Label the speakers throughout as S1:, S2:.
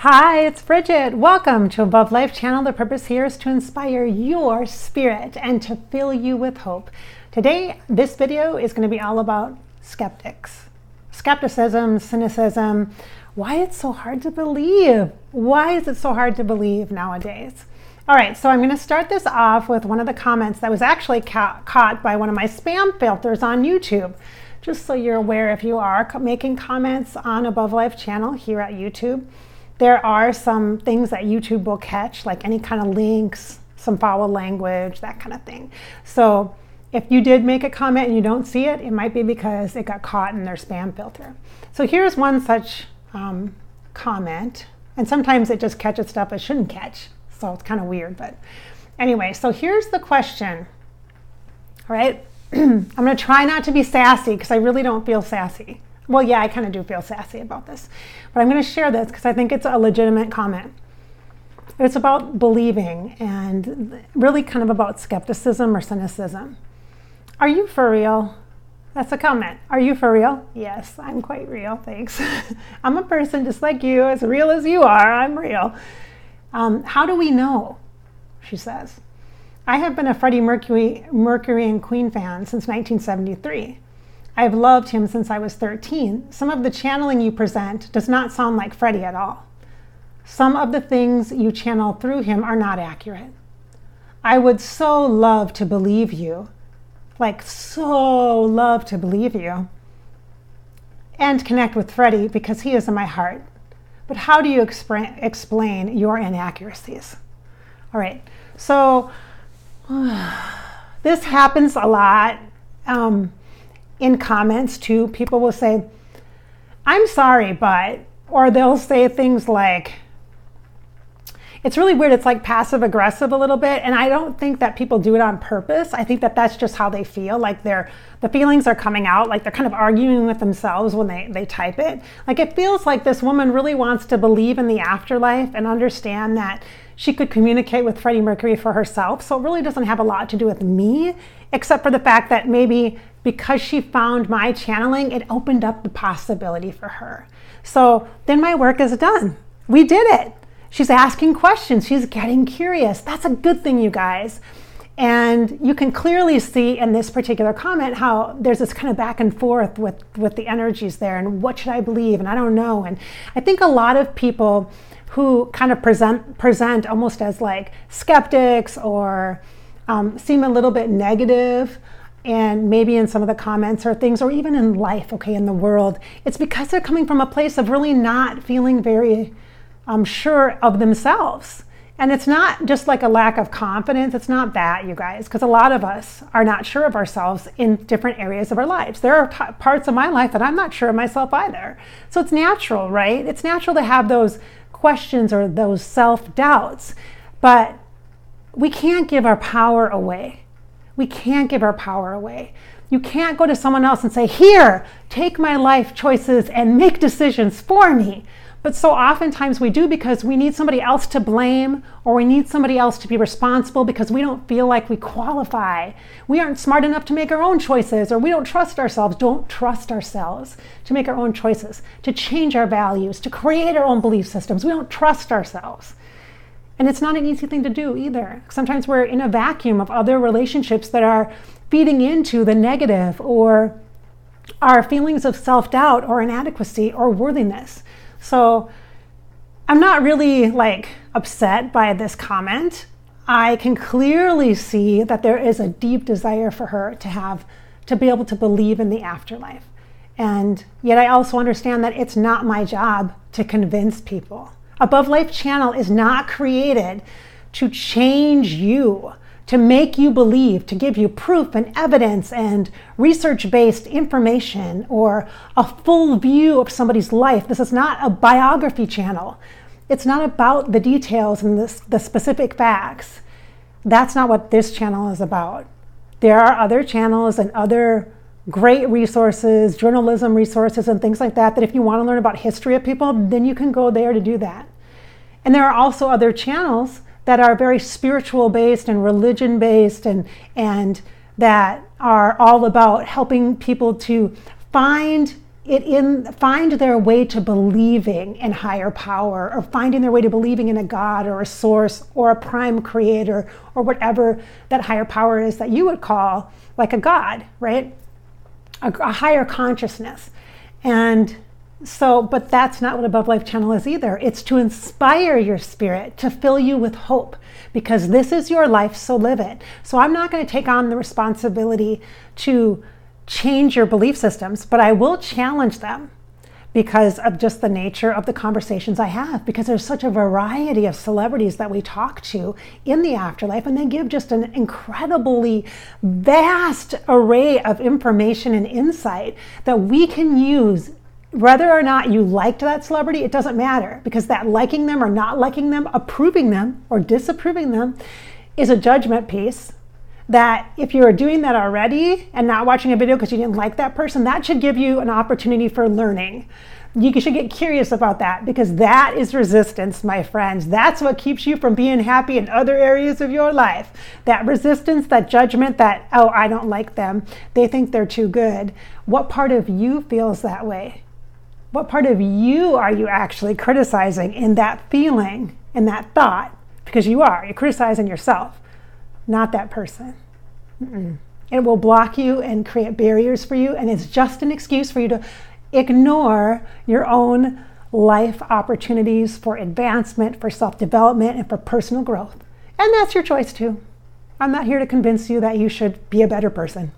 S1: Hi, it's Bridgette. Welcome to Above Life Channel. The purpose here is to inspire your spirit and to fill you with hope. Today, this video is going to be all about skeptics, skepticism, cynicism, why it's so hard to believe. Why is it so hard to believe nowadays? All right, so I'm going to start this off with one of the comments that was actually ca- caught by one of my spam filters on YouTube. Just so you're aware, if you are making comments on Above Life channel here at YouTube, there are some things that YouTube will catch, like any kind of links, some foul language, that kind of thing. So if you did make a comment and you don't see it, it might be because it got caught in their spam filter. So here's one such um, comment, and sometimes it just catches stuff it shouldn't catch. So it's kind of weird, but anyway, so here's the question. All right, I'm going to try not to be sassy because I really don't feel sassy. Well, yeah, I kind of do feel sassy about this, but I'm going to share this because I think it's a legitimate comment. It's about believing and really kind of about skepticism or cynicism. Are you for real? That's a comment. Are you for real? Yes, I'm quite real. Thanks. I'm a person just like you, as real as you are. I'm real. Um, how do we know? She says. I have been a Freddie Mercury, Mercury and Queen fan since 1973. I've loved him since I was 13. Some of the channeling you present does not sound like Freddie at all. Some of the things you channel through him are not accurate. I would so love to believe you, like so love to believe you, and connect with Freddie because he is in my heart. But how do you explain your inaccuracies? All right, so this happens a lot. Um, in comments too, people will say, I'm sorry, but, or they'll say things like, it's really weird. It's like passive aggressive a little bit. And I don't think that people do it on purpose. I think that that's just how they feel. Like they're, the feelings are coming out, like they're kind of arguing with themselves when they, they type it. Like it feels like this woman really wants to believe in the afterlife and understand that she could communicate with Freddie Mercury for herself. So it really doesn't have a lot to do with me, except for the fact that maybe because she found my channeling, it opened up the possibility for her. So then my work is done. We did it. She's asking questions, she's getting curious. That's a good thing, you guys. And you can clearly see in this particular comment how there's this kind of back and forth with, with the energies there and what should I believe? And I don't know. And I think a lot of people who kind of present present almost as like skeptics or um, seem a little bit negative and maybe in some of the comments or things, or even in life, okay, in the world, it's because they're coming from a place of really not feeling very um, sure of themselves. And it's not just like a lack of confidence. It's not that, you guys, because a lot of us are not sure of ourselves in different areas of our lives. There are t- parts of my life that I'm not sure of myself either. So it's natural, right? It's natural to have those questions or those self doubts. But we can't give our power away. We can't give our power away. You can't go to someone else and say, Here, take my life choices and make decisions for me. But so oftentimes we do because we need somebody else to blame or we need somebody else to be responsible because we don't feel like we qualify. We aren't smart enough to make our own choices or we don't trust ourselves. Don't trust ourselves to make our own choices, to change our values, to create our own belief systems. We don't trust ourselves. And it's not an easy thing to do either. Sometimes we're in a vacuum of other relationships that are feeding into the negative or our feelings of self doubt or inadequacy or worthiness. So I'm not really like upset by this comment. I can clearly see that there is a deep desire for her to have to be able to believe in the afterlife. And yet I also understand that it's not my job to convince people. Above Life channel is not created to change you, to make you believe, to give you proof and evidence and research based information or a full view of somebody's life. This is not a biography channel. It's not about the details and the, the specific facts. That's not what this channel is about. There are other channels and other great resources, journalism resources, and things like that, that if you want to learn about history of people, then you can go there to do that. And there are also other channels that are very spiritual based and religion based and, and that are all about helping people to find it in find their way to believing in higher power or finding their way to believing in a god or a source or a prime creator or whatever that higher power is that you would call like a god right a, a higher consciousness. And so but that's not what above life channel is either. It's to inspire your spirit to fill you with hope because this is your life so live it. So i'm not going to take on the responsibility to change your belief systems, but I will challenge them because of just the nature of the conversations I have. Because there's such a variety of celebrities that we talk to in the afterlife, and they give just an incredibly vast array of information and insight that we can use. Whether or not you liked that celebrity, it doesn't matter because that liking them or not liking them, approving them or disapproving them is a judgment piece that if you are doing that already and not watching a video because you didn't like that person, that should give you an opportunity for learning. You should get curious about that because that is resistance, my friends. That's what keeps you from being happy in other areas of your life. That resistance, that judgment, that, oh, I don't like them. They think they're too good. What part of you feels that way? What part of you are you actually criticizing in that feeling, in that thought? Because you are, you're criticizing yourself not that person. Mm-mm. It will block you and create barriers for you, and it's just an excuse for you to ignore your own life opportunities for advancement, for self development, and for personal growth. And that's your choice too. I'm not here to convince you that you should be a better person.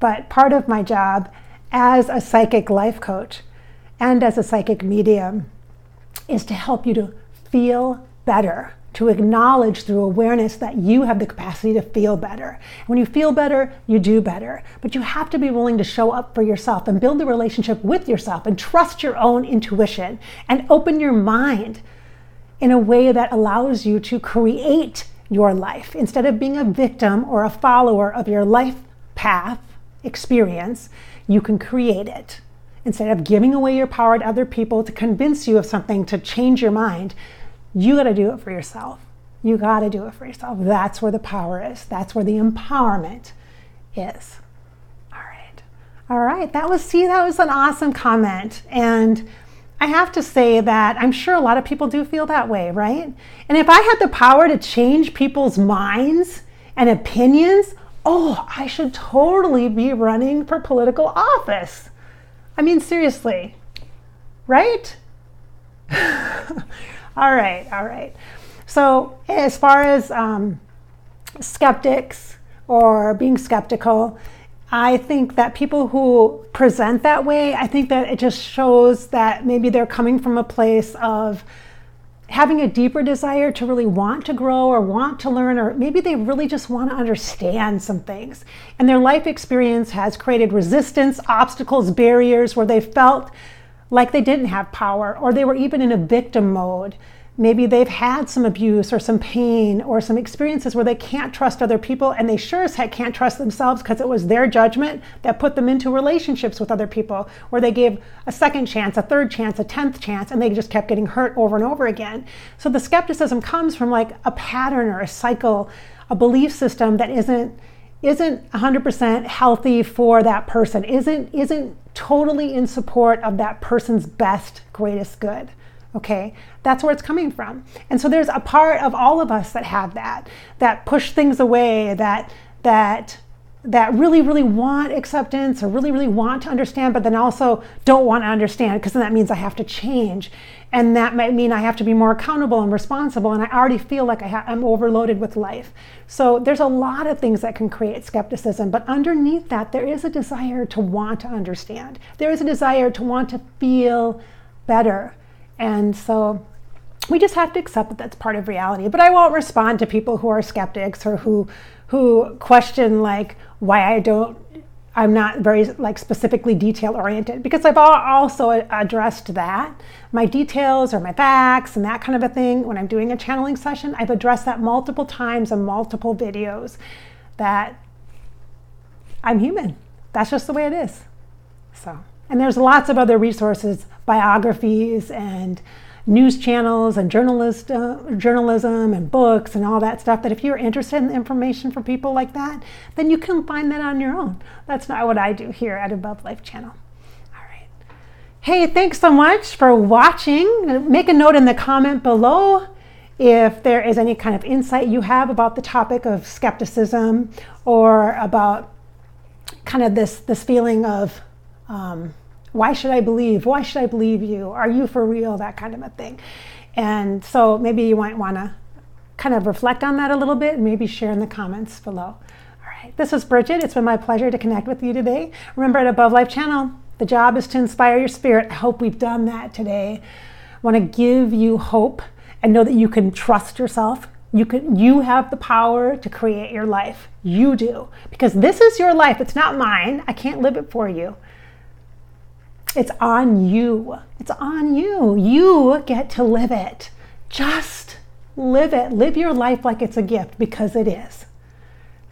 S1: But part of my job as a psychic life coach and as a psychic medium is to help you to feel better to acknowledge through awareness that you have the capacity to feel better. When you feel better, you do better. But you have to be willing to show up for yourself and build a relationship with yourself and trust your own intuition and open your mind in a way that allows you to create your life instead of being a victim or a follower of your life path experience. You can create it. Instead of giving away your power to other people to convince you of something to change your mind, you got to do it for yourself. You got to do it for yourself. That's where the power is. That's where the empowerment is. All right. All right. That was, see, that was an awesome comment. And I have to say that I'm sure a lot of people do feel that way, right? And if I had the power to change people's minds and opinions, oh, I should totally be running for political office. I mean, seriously, right? All right, all right. So, as far as um, skeptics or being skeptical, I think that people who present that way, I think that it just shows that maybe they're coming from a place of having a deeper desire to really want to grow or want to learn, or maybe they really just want to understand some things. And their life experience has created resistance, obstacles, barriers where they felt like they didn't have power or they were even in a victim mode. Maybe they've had some abuse or some pain or some experiences where they can't trust other people and they sure as heck can't trust themselves because it was their judgment that put them into relationships with other people where they gave a second chance, a third chance, a tenth chance, and they just kept getting hurt over and over again. So the skepticism comes from like a pattern or a cycle, a belief system that isn't isn't 100% healthy for that person, isn't isn't totally in support of that person's best, greatest good. Okay, that's where it's coming from. And so there's a part of all of us that have that, that push things away, that that that really, really want acceptance or really, really want to understand, but then also don't want to understand because then that means I have to change. And that might mean I have to be more accountable and responsible. And I already feel like I ha- I'm overloaded with life. So there's a lot of things that can create skepticism. But underneath that, there is a desire to want to understand, there is a desire to want to feel better. And so we just have to accept that that's part of reality. But I won't respond to people who are skeptics or who who question like why I don't I'm not very like specifically detail oriented because I've also addressed that. My details or my facts and that kind of a thing when I'm doing a channeling session, I've addressed that multiple times in multiple videos that I'm human. That's just the way it is. So, and there's lots of other resources, biographies and news channels and journalist, uh, journalism and books and all that stuff that if you're interested in information for people like that, then you can find that on your own. That's not what I do here at Above Life Channel. All right. Hey, thanks so much for watching. Make a note in the comment below if there is any kind of insight you have about the topic of skepticism or about kind of this, this feeling of um, why should I believe? Why should I believe you? Are you for real? That kind of a thing. And so maybe you might want to kind of reflect on that a little bit and maybe share in the comments below. All right, this is Bridgette. It's been my pleasure to connect with you today. Remember at Above Life Channel, the job is to inspire your spirit. I hope we've done that today. I want to give you hope and know that you can trust yourself. You can you have the power to create your life. You do. Because this is your life. It's not mine. I can't live it for you. It's on you. It's on you. You get to live it. Just live it. Live your life like it's a gift because it is.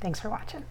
S1: Thanks for watching.